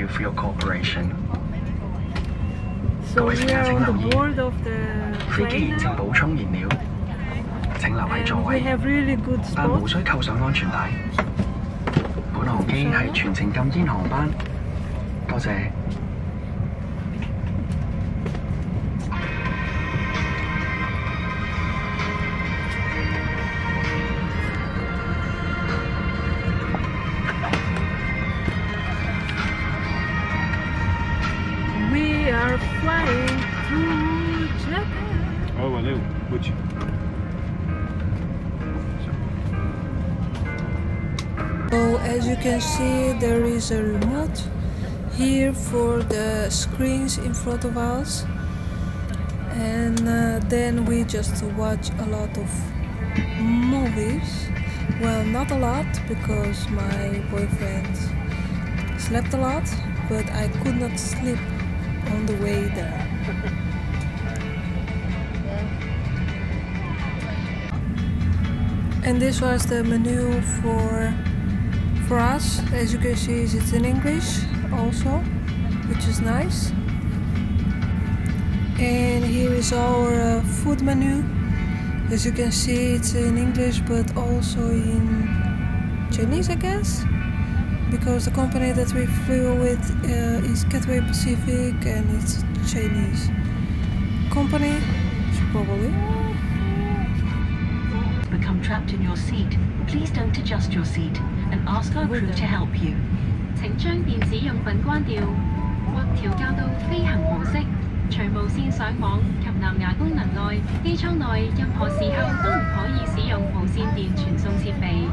you for your cooperation。So 各位乘 we 客 are 请 on 留 the 意， board of the 飞机 plane 现正 now, 补充燃料，请留喺座 and we 位， have really good 但无 spots. 需扣上安全带。本航机系全程禁烟航班，多谢。 So as you can see there is a remote here for the screens in front of us. And uh, then we just watch a lot of movies. Well not a lot because my boyfriend slept a lot but I could not sleep on the way there. And this was the menu for for us as you can see it's in english also which is nice. And here is our uh, food menu. As you can see it's in english but also in chinese i guess because the company that we flew with uh, is Cathay Pacific and it's Chinese company probably. Become trapped in your seat, please don't adjust your seat and ask our crew to help you. 请将电子用品关掉，或调校到飞行模式。除无线上网及蓝牙功能外，机舱内任何时候都唔可以使用无线电传送设备。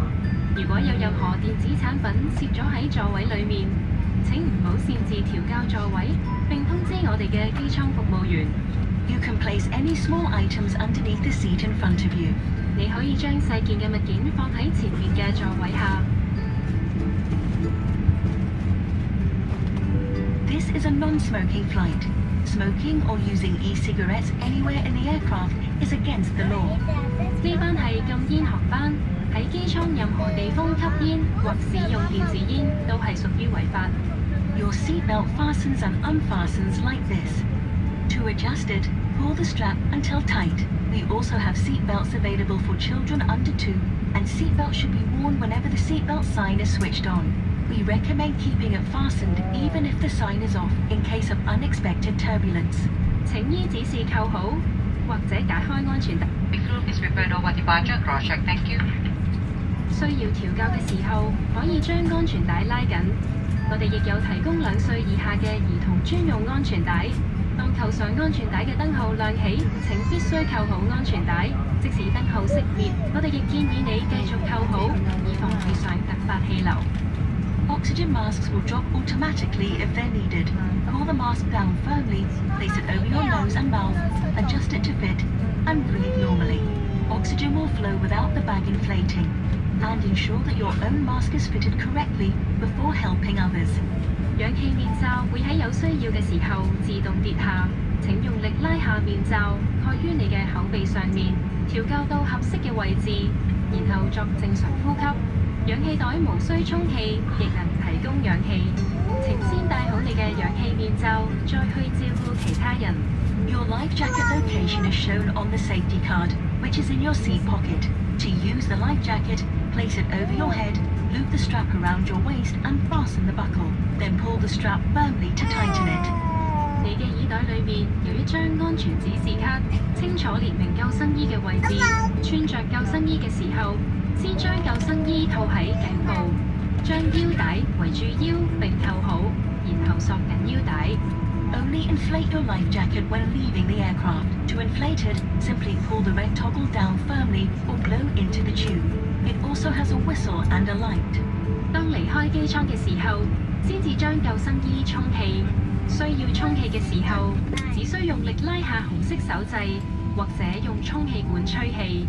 如果有任何电子产品摄咗喺座位里面，请唔好擅自调校座位，并通知我哋嘅机舱服务员。 You can place any small items underneath the seat in front of you. 你可以将细件嘅物件放喺前面嘅座位下。 This is a non-smoking flight. Smoking or using e-cigarettes anywhere in the aircraft is against the law. 呢班系禁烟航班，喺机舱任何地方吸烟或使用电子烟都系属于违法。 Your seatbelt fastens and unfastens like this. To adjust it, pull the strap until tight. We also have seatbelts available for children under two, and seatbelts should be worn whenever the seatbelt sign is switched on. We recommend keeping it fastened even if the sign is off in case of unexpected turbulence. 请依指示扣好，或者解开安全带。 The group is prepared over departure. Cross check. Thank you. 需要调校嘅时候，可以将安全带拉紧。我哋亦有提供两岁以下嘅儿童专用安全带。当扣上安全带嘅灯号亮起，请必须扣好安全带。即使灯号熄灭，我哋亦建议你继续扣好，以防遇上突发气流。 Oxygen masks will drop automatically if they're needed. Pull the mask down firmly, place it over your nose and mouth, adjust it to fit, and breathe normally. Oxygen will flow without the bag inflating. And ensure that your own mask is fitted correctly before helping others. 氧气面罩会喺有需要嘅时候自动跌下，请用力拉下面罩，盖于你嘅口鼻上面，调校到合适嘅位置，然后作正常呼吸。 氧氣袋無需充氣，亦能提供氧氣。請先戴好你嘅氧氣面罩，再去照顧其他人。Your life jacket location is shown on the safety card, which is in your seat pocket. To use the life jacket, place it over your head, loop the strap around your waist and fasten the buckle. Then pull the strap firmly to tighten it. 你嘅耳袋裏面有一張安全指示卡，清楚列明救生衣嘅位置。穿着救生衣嘅時候，先將救生衣套喺頸部，將腰帶圍住腰並扣好，然後索緊腰帶。Only inflate your life jacket when leaving the aircraft. To inflate it, simply pull the red toggle down firmly or blow into the tube. It also has a whistle and a light. 當離開機艙嘅時候，先至將救生衣充氣。需要充氣嘅時候，只需用力拉下紅色手掣，或者用充氣管吹氣。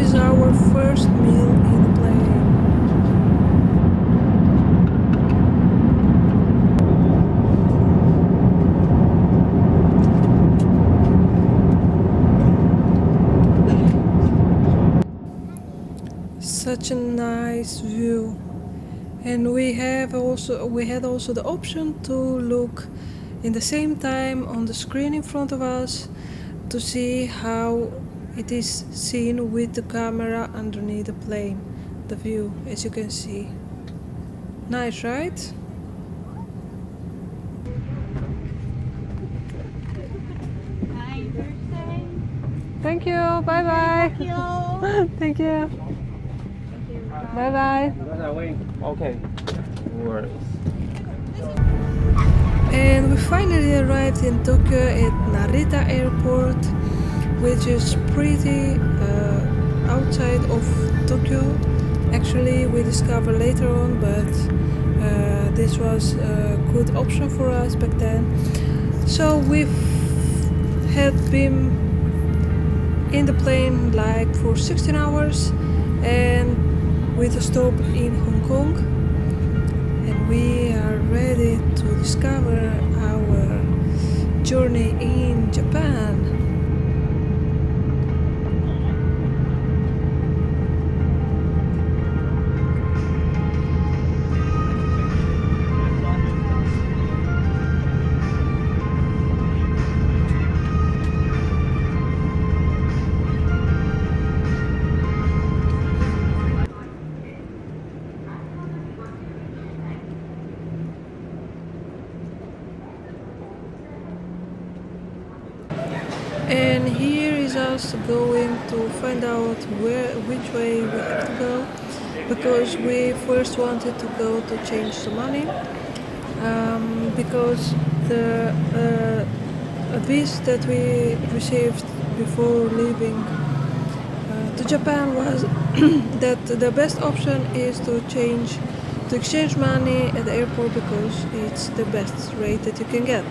Is our first meal in the plane. Such a nice view. And we have also we had also the option to look in the same time on the screen in front of us to see how it is seen with the camera underneath the plane the view as you can see. Nice right? Thank you. Bye bye thank you. Thank you. Bye bye Okay. And we finally arrived in Tokyo at Narita Airport, which is pretty uh, outside of Tokyo. Actually, we discovered later on, but uh, this was a good option for us back then. So we've had been in the plane like for 16 hours and with a stop in Hong Kong and we are ready to discover our journey in Japan. Going to find out where which way we have to go because we first wanted to go to change some money um, because the uh, advice that we received before leaving uh, to Japan was that the best option is to change to exchange money at the airport because it's the best rate that you can get.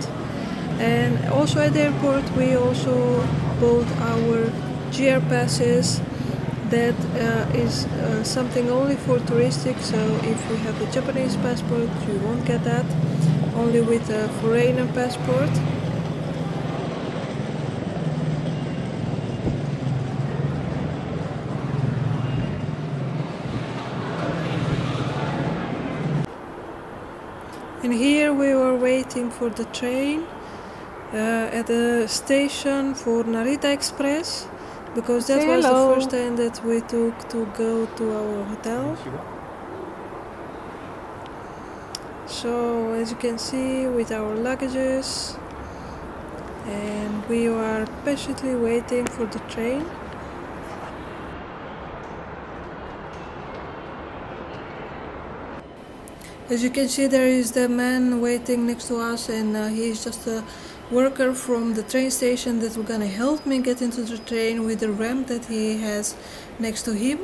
And also at the airport we also bought our JR passes that uh, is uh, something only for touristic so if you have a Japanese passport you won't get that. Only with a foreigner passport. And here we were waiting for the train uh, at the station for Narita Express because that Say was hello. the first time that we took to go to our hotel. So as you can see with our luggages and we are patiently waiting for the train. As you can see there is the man waiting next to us and uh, he is just a worker from the train station that was gonna help me get into the train with the ramp that he has next to him.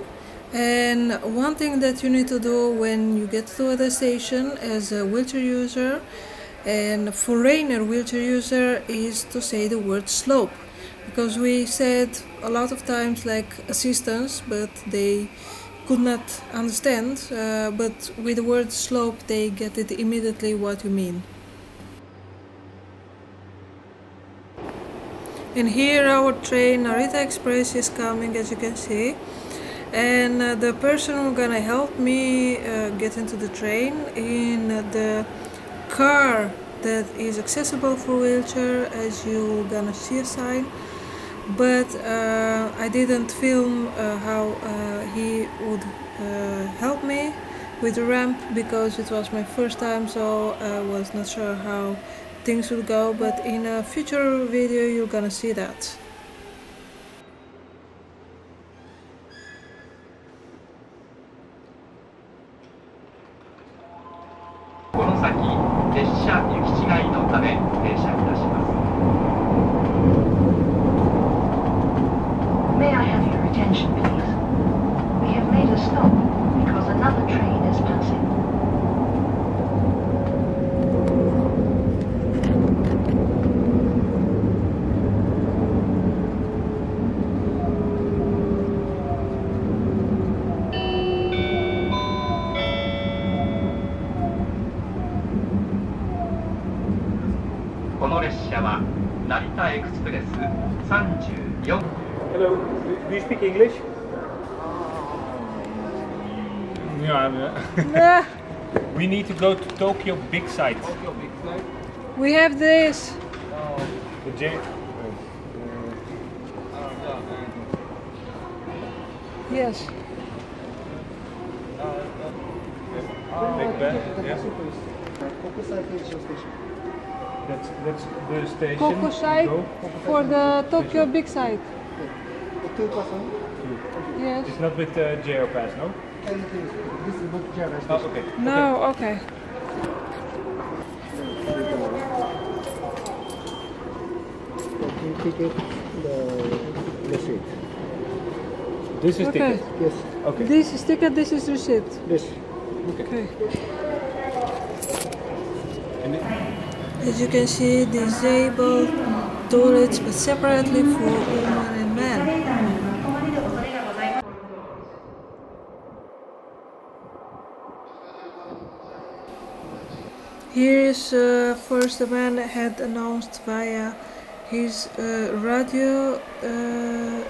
And one thing that you need to do when you get to the station as a wheelchair user and foreigner wheelchair user is to say the word slope because we said a lot of times like assistance but they could not understand uh, but with the word slope they get it immediately what you mean and here our train Narita Express is coming as you can see. And uh, the person who gonna help me uh, get into the train in the car that is accessible for wheelchair as you gonna see a sign. But uh, I didn't film uh, how uh, he would uh, help me with the ramp because it was my first time so I was not sure how things will go but in a future video you're gonna see that です34 Hello, do, do you speak English? Yeah, I'm, uh, we need to go to Tokyo Big Sight. we have this. The J. Yes. Big Ben. Yeah. That's that's the station. Kokusai Go. for the Tokyo Big Sight. Two person. Yes. It's not with uh, JR Pass, no? This is not Java Oh, okay. No, okay. The ticket, the receipt. This is Okay. ticket. Yes, Okay. This is ticket, this is receipt. this. Okay. And it- As you can see, disabled toilets but separately for women and men. Here is uh, first the man had announced via his uh, radio uh,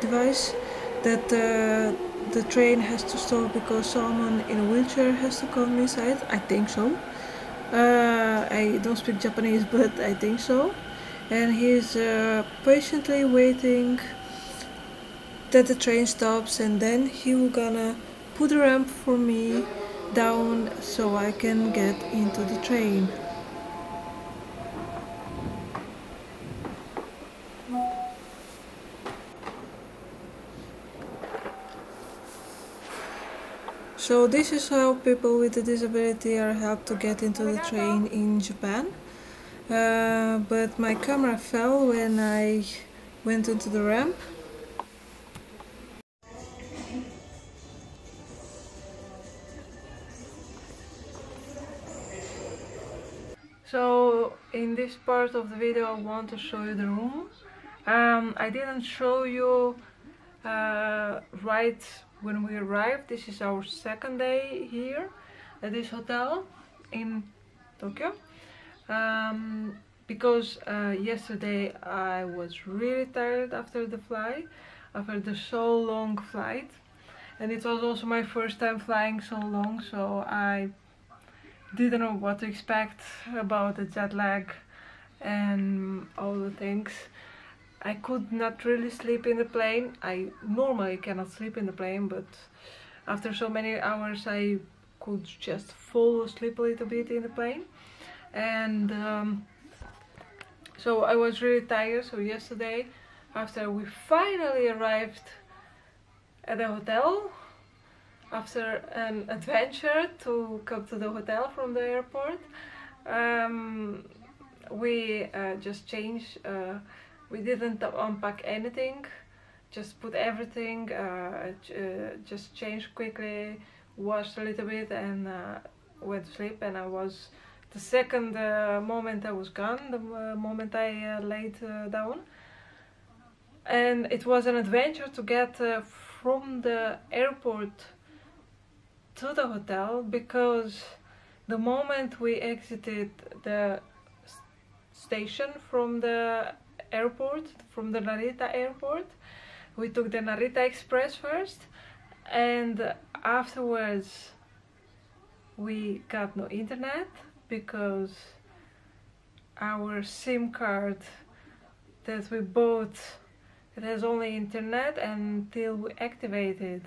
device that uh, the train has to stop because someone in a wheelchair has to come inside. I think so. Uh, I don't speak Japanese, but I think so. And he's uh, patiently waiting that the train stops, and then he will gonna put a ramp for me down so I can get into the train. So this is how people with a disability are helped to get into the train in Japan. Uh, but my camera fell when I went into the ramp. So in this part of the video I want to show you the room. Um, I didn't show you uh, right when we arrived. This is our second day here at this hotel in Tokyo. Um, because uh, yesterday I was really tired after the flight, after the so long flight. And it was also my first time flying so long, so I didn't know what to expect about the jet lag and all the things. I could not really sleep in the plane. I normally cannot sleep in the plane, but after so many hours I could just fall asleep a little bit in the plane. And um, so I was really tired. So yesterday, after we finally arrived at the hotel, after an adventure to come to the hotel from the airport, um, we uh, just changed. Uh, we didn't unpack anything, just put everything, uh, uh, just changed quickly, washed a little bit, and uh, went to sleep. And I was the second uh, moment I was gone, the moment I laid down. And it was an adventure to get uh, from the airport to the hotel because the moment we exited the s- station from the airport, from the Narita airport, we took the Narita Express first, and afterwards we got no internet because our SIM card that we bought it has only internet until we activate it.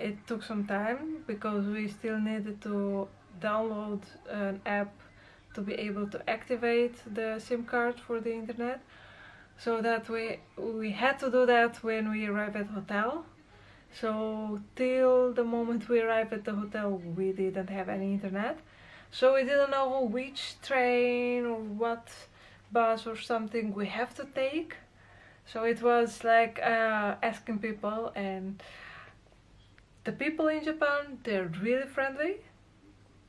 it took some time because we still needed to download an app to be able to activate the SIM card for the internet. So that we we had to do that when we arrived at hotel. So till the moment we arrived at the hotel, we didn't have any internet. So we didn't know which train or what bus or something we have to take. So it was like uh, asking people and the people in Japan, they're really friendly,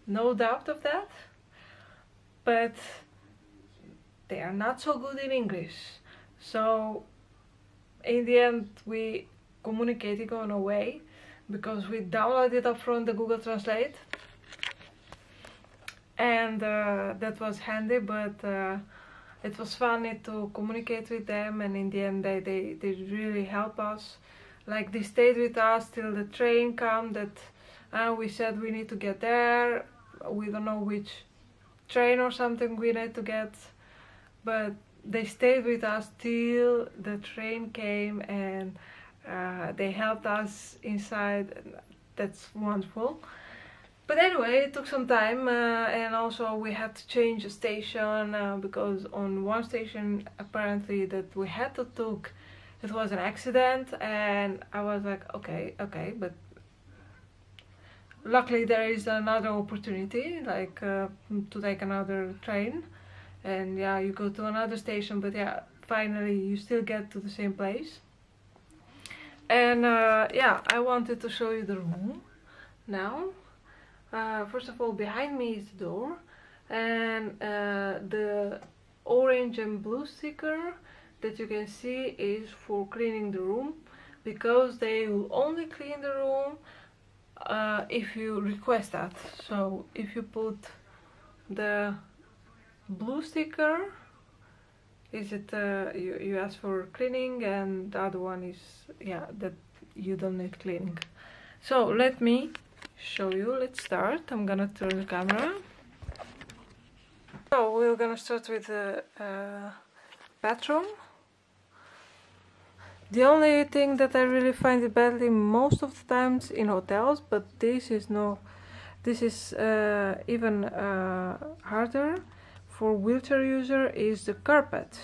no doubt of that, but they are not so good in English. So in the end, we communicated on a way because we downloaded up from the Google Translate, and uh, that was handy. But uh, it was funny to communicate with them and in the end they, they, they really help us like they stayed with us till the train come that uh, we said we need to get there we don't know which train or something we need to get but they stayed with us till the train came and uh, they helped us inside that's wonderful. But anyway it took some time uh, and also we had to change the station uh, because on one station apparently that we had to took it was an accident and I was like okay okay but luckily there is another opportunity like uh, to take another train. And yeah you go to another station but yeah finally you still get to the same place. And uh, yeah I wanted to show you the room now. Uh, first of all behind me is the door. And uh, the orange and blue sticker that you can see is for cleaning the room. Because they will only clean the room uh, if you request that. So if you put the blue sticker is it uh, you, you ask for cleaning and the other one is yeah that you don't need cleaning. So let me show you. Let's start. I'm gonna turn the camera. So we're gonna start with the uh, bathroom the only thing that I really find it badly most of the times in hotels, but this is no, this is uh, even uh, harder for wheelchair user is the carpet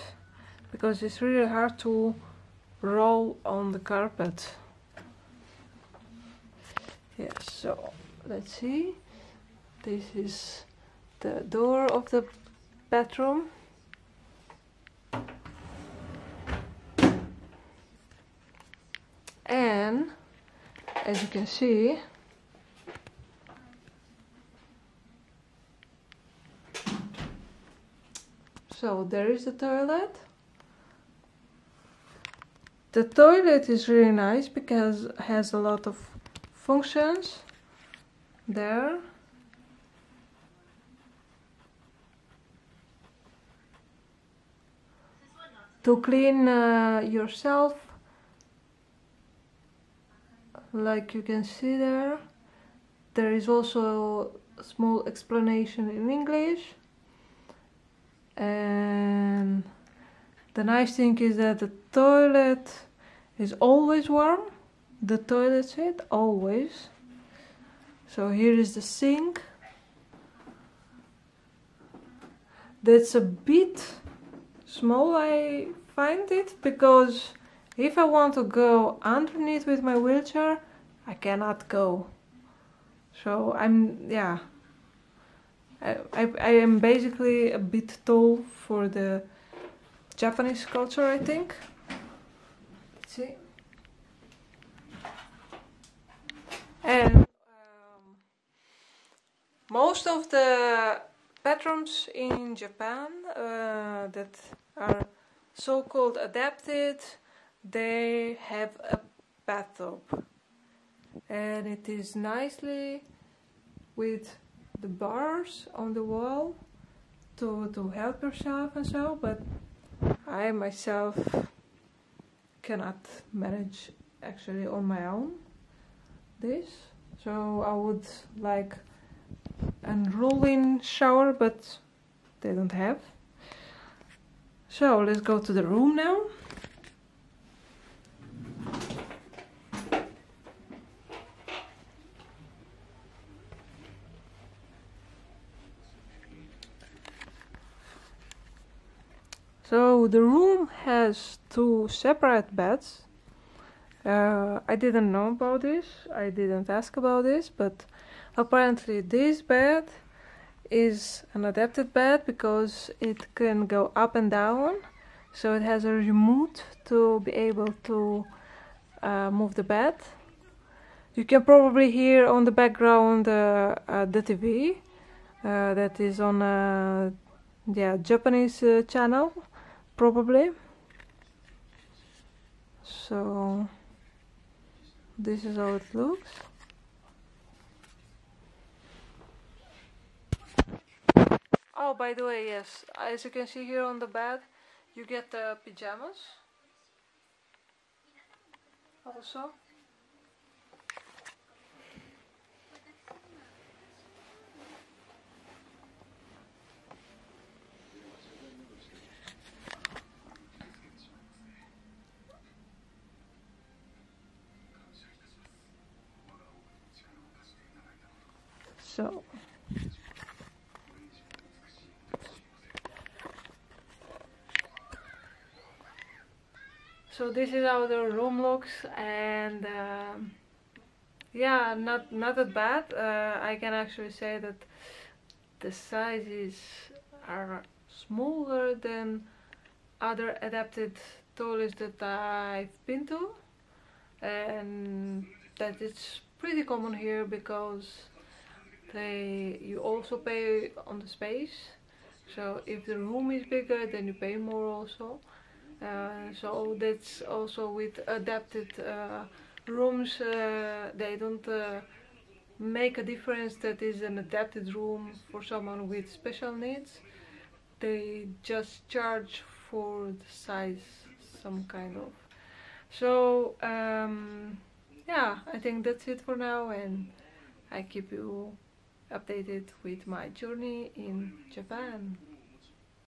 because it's really hard to roll on the carpet. Yes, so let's see. This is the door of the bathroom. And as you can see so there is the toilet. The toilet is really nice because it has a lot of functions there. To clean uh, yourself like you can see there there is also a small explanation in English. And the nice thing is that the toilet is always warm. The toilet seat always. So here is the sink. That's a bit small I find it because if I want to go underneath with my wheelchair, I cannot go. So I'm, yeah, I, I, I am basically a bit tall for the Japanese culture, I think. Let's see. And um, most of the bedrooms in Japan uh, that are so-called adapted they have a bathtub. And it is nicely with the bars on the wall to, to help yourself and so but I myself cannot manage actually on my own this. So I would like a rolling shower but they don't have. So let's go to the room now So the room has two separate beds. Uh, I didn't know about this, I didn't ask about this, but apparently this bed is an adapted bed because it can go up and down. So it has a remote to be able to uh, move the bed. You can probably hear on the background uh, uh the TV uh, that is on a yeah, Japanese uh, channel probably so this is how it looks Oh, by the way, yes, as you can see here on the bed, you get the pajamas. Also. So. So this is how the room looks and um, yeah, not not that bad. Uh, I can actually say that the sizes are smaller than other adapted toilets that I've been to and that it's pretty common here because they you also pay on the space. So if the room is bigger then you pay more also. Uh, so that's also with adapted uh, rooms uh, they don't uh, make a difference that is an adapted room for someone with special needs. They just charge for the size some kind of. So um, yeah I think that's it for now and I keep you updated with my journey in Japan